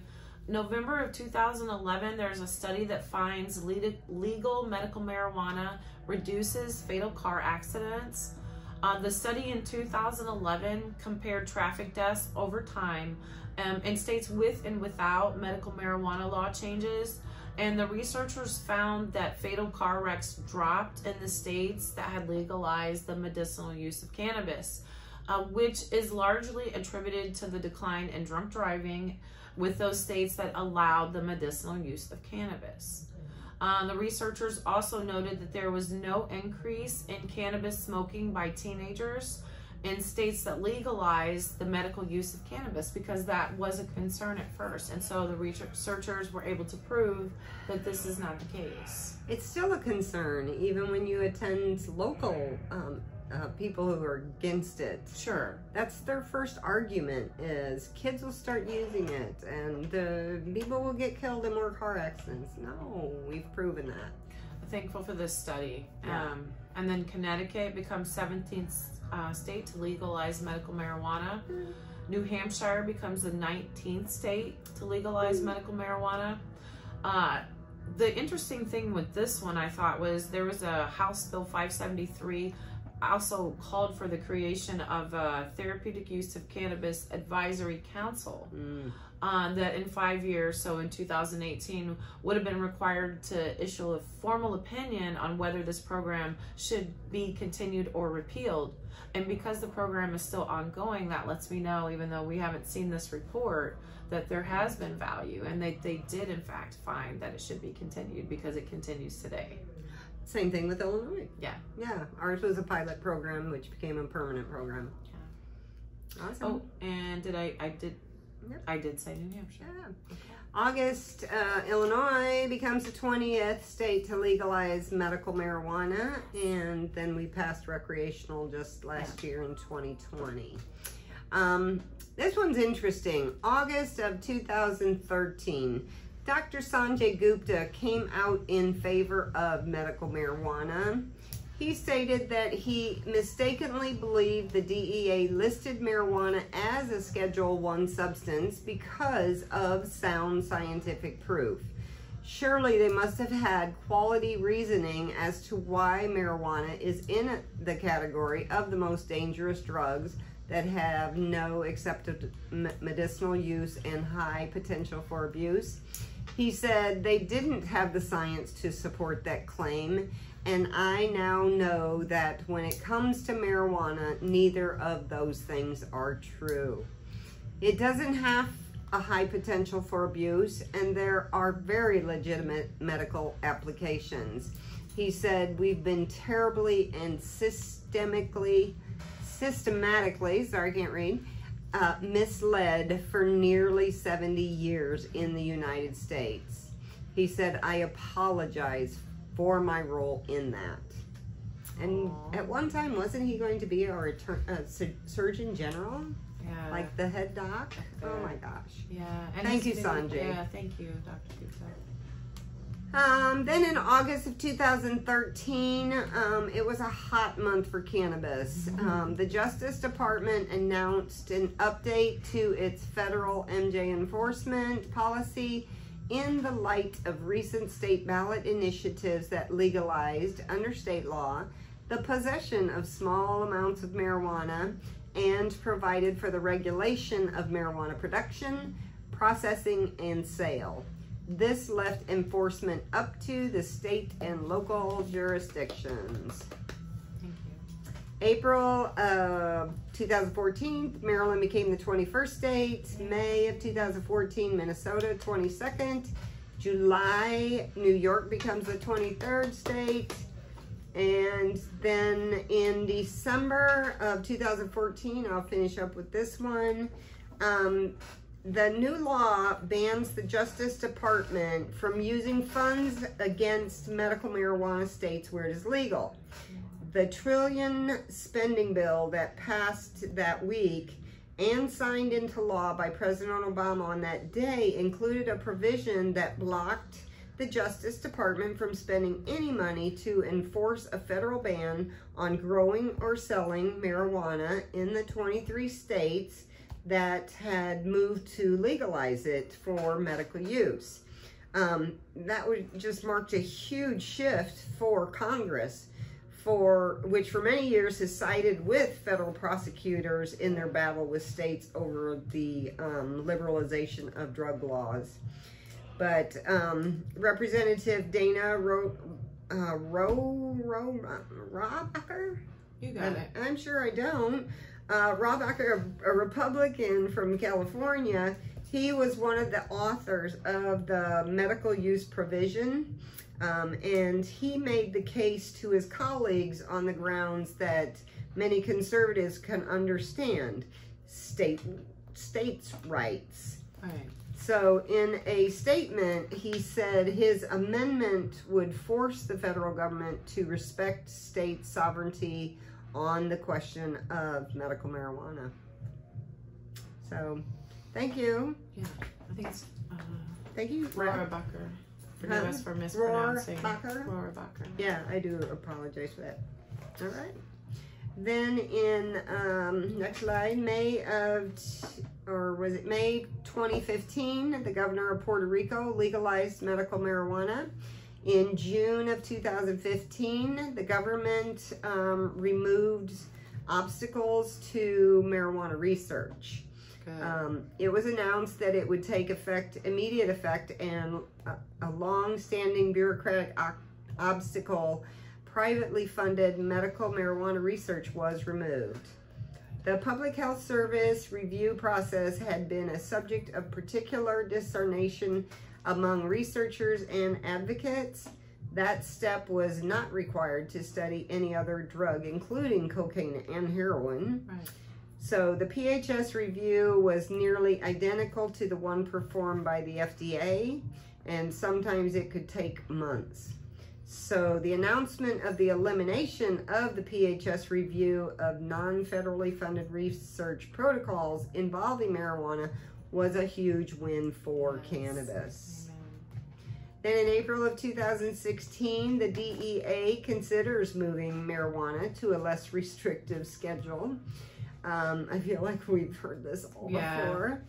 November of 2011, there's a study that finds legal medical marijuana reduces fatal car accidents. Uh, the study in 2011 compared traffic deaths over time um, in states with and without medical marijuana law changes. And the researchers found that fatal car wrecks dropped in the states that had legalized the medicinal use of cannabis, uh, which is largely attributed to the decline in drunk driving with those states that allowed the medicinal use of cannabis. Uh, the researchers also noted that there was no increase in cannabis smoking by teenagers in states that legalized the medical use of cannabis because that was a concern at first. And so the researchers were able to prove that this is not the case. It's still a concern, even when you attend local um, uh, people who are against it. Sure. That's their first argument: is kids will start using it, and the people will get killed in more car accidents. No, we've proven that. Thankful for this study. Yeah. Um, and then Connecticut becomes 17th uh, state to legalize medical marijuana. New Hampshire becomes the 19th state to legalize medical marijuana. Uh, the interesting thing with this one, I thought, was there was a House Bill 573 also called for the creation of a therapeutic use of cannabis advisory council Mm. uh, that in five years, so in 2018, would have been required to issue a formal opinion on whether this program should be continued or repealed. And because the program is still ongoing, that lets me know, even though we haven't seen this report, that there has been value and they, they did, in fact, find that it should be continued because it continues today. Same thing with Illinois. Yeah. Yeah, ours was a pilot program, which became a permanent program. Awesome. Oh, and did I, I did, Yep. I did say New Hampshire. Yeah. August, uh, Illinois becomes the 20th state to legalize medical marijuana, and then we passed recreational just last year in 2020. Um, this one's interesting. August of 2013, Dr. Sanjay Gupta came out in favor of medical marijuana. He stated that he mistakenly believed the DEA listed marijuana as a Schedule 1 substance because of sound scientific proof. Surely they must have had quality reasoning as to why marijuana is in the category of the most dangerous drugs that have no accepted medicinal use and high potential for abuse. He said they didn't have the science to support that claim, and I now know that when it comes to marijuana, neither of those things are true. It doesn't have a high potential for abuse, and there are very legitimate medical applications. He said, We've been terribly and systemically, systematically, sorry, I can't read, uh, misled for nearly 70 years in the United States. He said, I apologize for my role in that. And Aww. at one time, wasn't he going to be our uh, Surgeon General? Yeah. Like the head doc? oh my gosh. Yeah. And thank you, Sanjay. Yeah, thank you, Dr. Gupta. Um, then in August of 2013, um, it was a hot month for cannabis. Mm-hmm. Um, the Justice Department announced an update to its federal MJ enforcement policy in the light of recent state ballot initiatives that legalized, under state law, the possession of small amounts of marijuana and provided for the regulation of marijuana production, processing, and sale. This left enforcement up to the state and local jurisdictions. April of 2014, Maryland became the 21st state. May of 2014, Minnesota 22nd. July, New York becomes the 23rd state. And then in December of 2014, I'll finish up with this one. Um, the new law bans the Justice Department from using funds against medical marijuana states where it is legal. The trillion spending bill that passed that week and signed into law by President Obama on that day included a provision that blocked the Justice Department from spending any money to enforce a federal ban on growing or selling marijuana in the 23 states that had moved to legalize it for medical use. Um, that would just marked a huge shift for Congress for which for many years has sided with federal prosecutors in their battle with states over the um, liberalization of drug laws. But um, Representative Dana Ro, uh, Ro, Ro, Rohrabacher? You got it. I'm sure I don't. Uh, a Republican from California, he was one of the authors of the medical use provision. Um, and he made the case to his colleagues on the grounds that many conservatives can understand state states' rights. Right. So in a statement, he said his amendment would force the federal government to respect state sovereignty on the question of medical marijuana. So, thank you. Yeah, I think it's. Uh, thank you, Laura Bucker. Forgive us for mispronouncing. Bucker? Laura Bucker. Yeah, I do apologize for that. All right. Then in um, next slide, May of or was it May 2015, the governor of Puerto Rico legalized medical marijuana. In June of 2015, the government um, removed obstacles to marijuana research. Um, it was announced that it would take effect, immediate effect, and a, a long-standing bureaucratic obstacle, privately funded medical marijuana research was removed. The Public Health Service review process had been a subject of particular discernation among researchers and advocates. That step was not required to study any other drug, including cocaine and heroin. Right. So the PHS review was nearly identical to the one performed by the FDA, and sometimes it could take months. So the announcement of the elimination of the PHS review of non-federally funded research protocols involving marijuana was a huge win for yes. cannabis. Then in April of 2016, the DEA considers moving marijuana to a less restrictive schedule. Um, I feel like we've heard this all Yeah. before.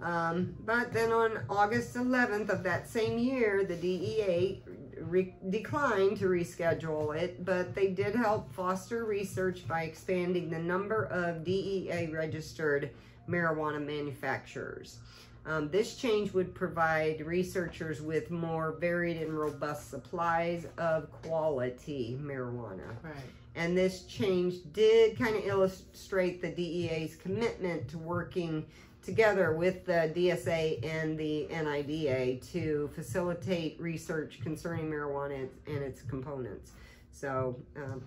Um, but then on August 11th of that same year, the DEA re- declined to reschedule it, but they did help foster research by expanding the number of DEA registered marijuana manufacturers. Um, this change would provide researchers with more varied and robust supplies of quality marijuana. Right. And this change did kind of illustrate the DEA's commitment to working together with the DSA and the NIDA to facilitate research concerning marijuana and its components. So um,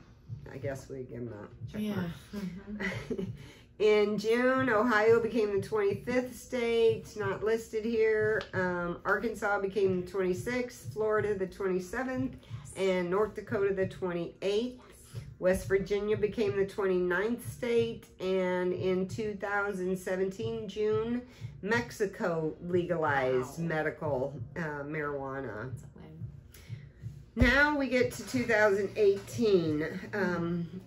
I guess we give them a check Yeah. mark. Mhm. In June, Ohio became the 25th state, not listed here. Um, Arkansas became the 26th, Florida the 27th, and North Dakota the 28th. West Virginia became the 29th state, and in 2017, June, Mexico legalized Wow. medical uh, marijuana. Now we get to 2018. Um,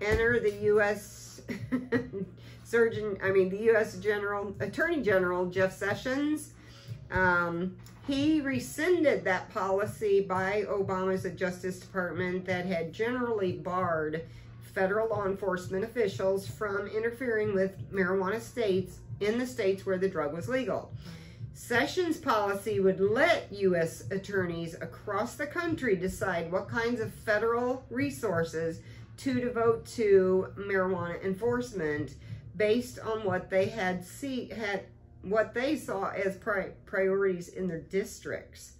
enter the U.S. Surgeon, I mean, the U.S. General Attorney General Jeff Sessions. Um, he rescinded that policy by Obama's Justice Department that had generally barred federal law enforcement officials from interfering with marijuana states in the states where the drug was legal. Sessions policy would let U.S. attorneys across the country decide what kinds of federal resources to devote to marijuana enforcement based on what they had see had what they saw as pri- priorities in their districts.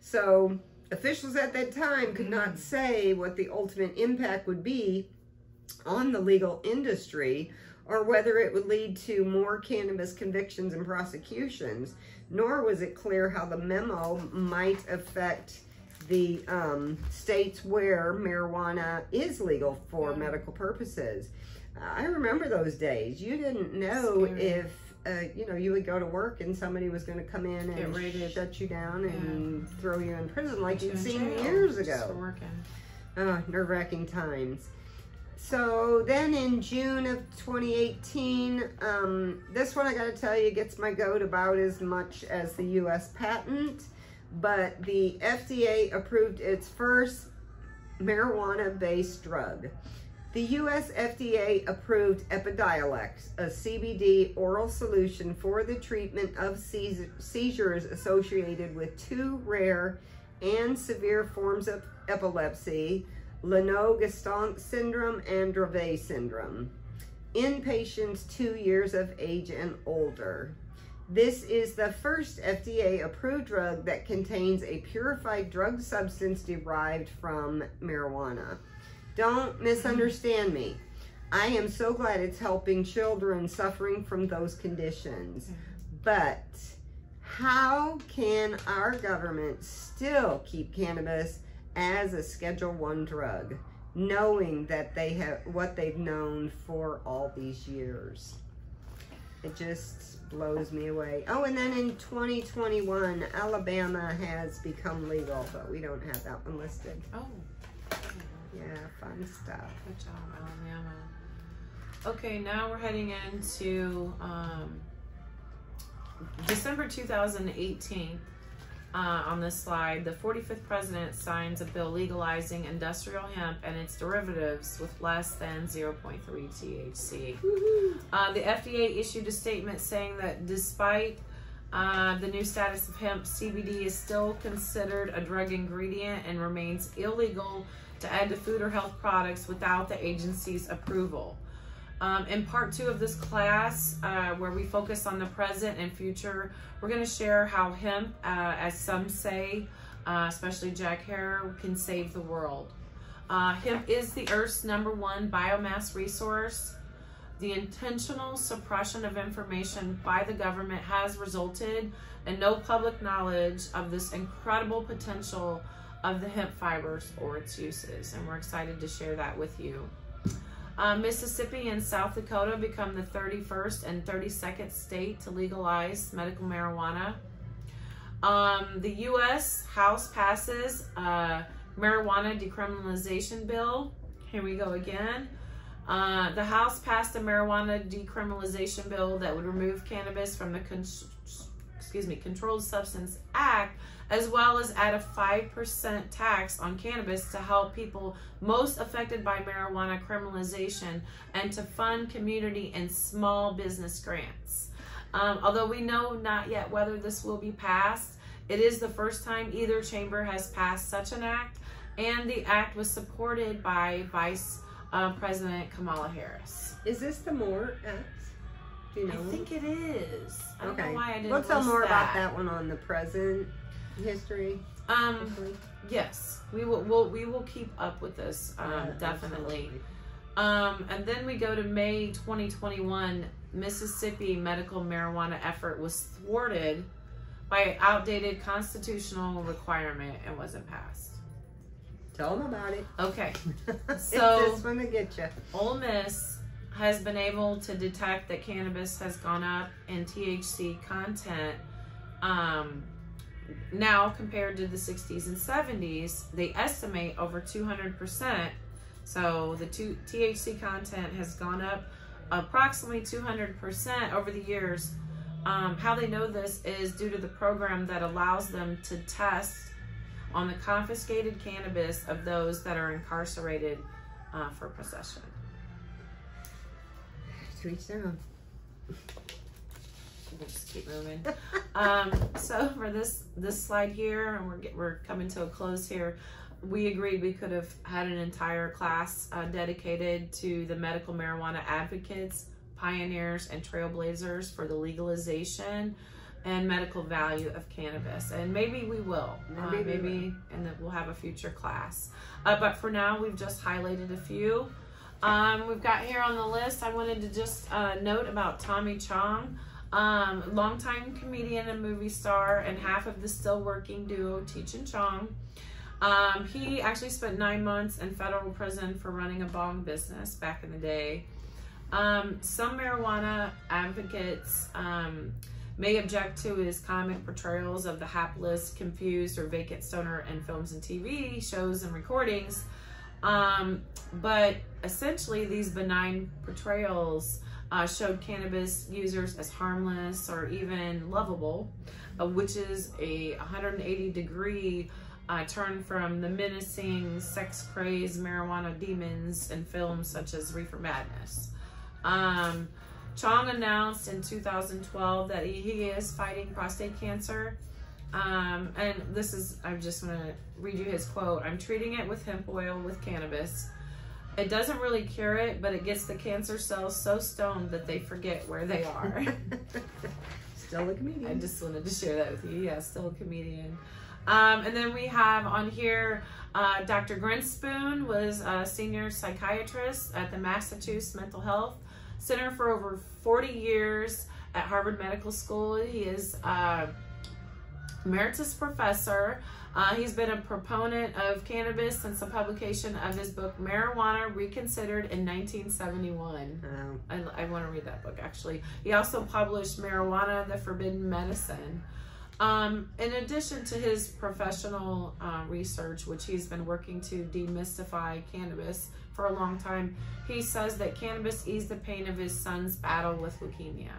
So officials at that time could not mm. say what the ultimate impact would be on the legal industry or whether it would lead to more cannabis convictions and prosecutions, nor was it clear how the memo might affect the um, states where marijuana is legal for Yeah. medical purposes. I remember those days. You didn't know Scary. if, uh, you know, you would go to work and somebody was going to come in and raided. shut you down and throw you in prison like you you'd seen jail years ago. Uh, nerve wracking times. So then in June of 2018, um, this one I gotta tell you gets my goat about as much as the US patent, but the FDA approved its first marijuana based drug. The US FDA approved Epidiolex, a CBD oral solution for the treatment of seizures associated with two rare and severe forms of epilepsy, Lennox-Gastaut syndrome and Dravet syndrome, in patients two years of age and older. This is the first FDA approved drug that contains a purified drug substance derived from marijuana. Don't misunderstand me. I am so glad it's helping children suffering from those conditions. But how can our government still keep cannabis as a schedule 1 drug knowing that they have what they've known for all these years? It just blows me away. Oh, and then in 2021, Alabama has become legal, but we don't have that one listed. Oh. Yeah, fun stuff. Good job, Alabama. Okay, now we're heading into um, December 2018. Uh, on this slide, the 45th president signs a bill legalizing industrial hemp and its derivatives with less than 0.3 THC. Uh, the FDA issued a statement saying that despite uh, the new status of hemp, CBD is still considered a drug ingredient and remains illegal to add to food or health products without the agency's approval. Um, in part two of this class, uh, where we focus on the present and future, we're going to share how hemp, uh, as some say, uh, especially Jack Herer, can save the world. Uh, hemp is the Earth's number one biomass resource. The intentional suppression of information by the government has resulted in no public knowledge of this incredible potential of the hemp fibers or its uses, and we're excited to share that with you. Uh, Mississippi and South Dakota become the 31st and 32nd state to legalize medical marijuana. Um, the U.S. House passes uh, marijuana decriminalization bill. Here we go again. Uh, the House passed a marijuana decriminalization bill that would remove cannabis from the excuse me Controlled Substance Act, as well as add a five percent tax on cannabis to help people most affected by marijuana criminalization and to fund community and small business grants. Um, although we know not yet whether this will be passed, it is the first time either chamber has passed such an act, and the act was supported by Vice uh, President Kamala Harris. Is this the MORE Act? You know? I think it is. I don't okay. know why I didn't we'll tell more that. about that one on the present history. Um, yes, we will. We'll, we will keep up with this. Um, Yeah, definitely. absolutely. Um, and then we go to May 2021. Mississippi medical marijuana effort was thwarted by outdated constitutional requirement and wasn't passed. Tell them about it. Okay, it's So- this one to get you. Ole Miss has been able to detect that cannabis has gone up in THC content um, now compared to the 60s and 70s. They estimate over 200%. So the two, THC content has gone up approximately 200% over the years. Um, how they know this is due to the program that allows them to test on the confiscated cannabis of those that are incarcerated uh, for possession. To each their own. We'll just keep moving. um, so for this this slide here, and we're get, we're coming to a close here. We agreed we could have had an entire class uh, dedicated to the medical marijuana advocates, pioneers, and trailblazers for the legalization and medical value of cannabis. And maybe we will. Uh, Maybe we maybe, and that we'll have a future class. Uh, but for now, we've just highlighted a few. Um, we've got here on the list, I wanted to just uh, note about Tommy Chong, um, longtime comedian and movie star, and half of the still working duo Cheech and Chong. Um, he actually spent nine months in federal prison for running a bong business back in the day. Um, some marijuana advocates um, may object to his comic portrayals of the hapless, confused, or vacant stoner in films and TV shows and recordings. Um, but essentially, these benign portrayals uh, showed cannabis users as harmless or even lovable, uh, which is a 180 degree uh, turn from the menacing, sex crazed marijuana demons in films such as Reefer Madness. Um, Chong announced in 2012 that he, he is fighting prostate cancer. Um, and this is, I'm just going to read you his quote. I'm treating it with hemp oil with cannabis. It doesn't really cure it, but it gets the cancer cells so stoned that they forget where they are. Still a comedian. I just wanted to share that with you. Yeah, still a comedian. Um, and then we have on here uh, Dr. Grinspoon was a senior psychiatrist at the Massachusetts Mental Health Center for over 40 years at Harvard Medical School. He is uh, emeritus professor. Uh, he's been a proponent of cannabis since the publication of his book Marijuana Reconsidered in 1971. Wow. I, I want to read that book actually. He also published Marijuana, the Forbidden Medicine. Um, in addition to his professional uh, research, which he's been working to demystify cannabis for a long time, he says that cannabis eased the pain of his son's battle with leukemia.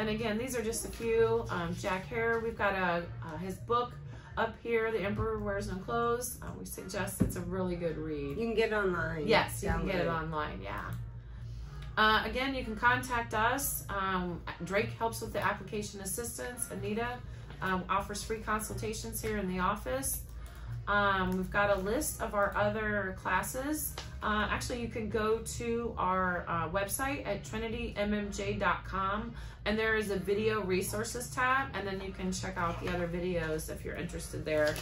And again, these are just a few. Um, Jack Herer, we've got a, uh, his book up here, The Emperor Wears No Clothes. Uh, we suggest it's a really good read. You can get it online. Yes, you can get it online. Yeah. Uh, again, you can contact us. Um, Drake helps with the application assistance. Anita um, offers free consultations here in the office. Um, we've got a list of our other classes. Uh, actually, you can go to our uh, website at trinitymmj.com and there is a video resources tab, and then you can check out the other videos if you're interested there.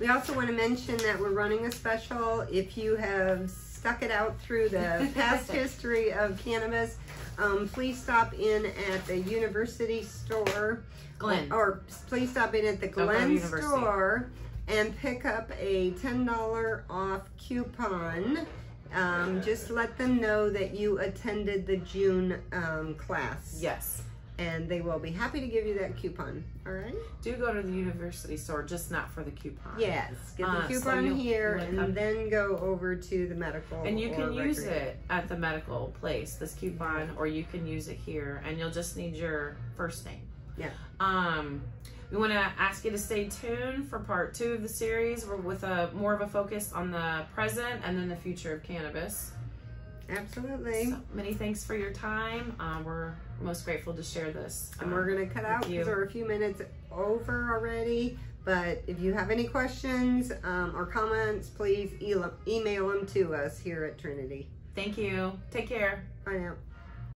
We also want to mention that we're running a special. If you have stuck it out through the past history of cannabis, um, please stop in at the university store. Glen. Or please stop in at the Glen University. store and pick up a $10 off coupon. Um, just let them know that you attended the June um, class. Yes. and they will be happy to give you that coupon. All right? Do go to the university store, just not for the coupon. Yes, get the Uh, coupon you'll- here and then go over to the medical. And you can use it at the medical place, this coupon, or you can use it here, and you'll just need your first name. Yeah. Um, we want to ask you to stay tuned for part two of the series. We're with a more of a focus on the present and then the future of cannabis. Absolutely. So, many thanks for your time. Um, we're most grateful to share this. And um, we're going to cut out because we're a few minutes over already. But if you have any questions um, or comments, please email them to us here at Trinity. Thank you. Take care. Bye now.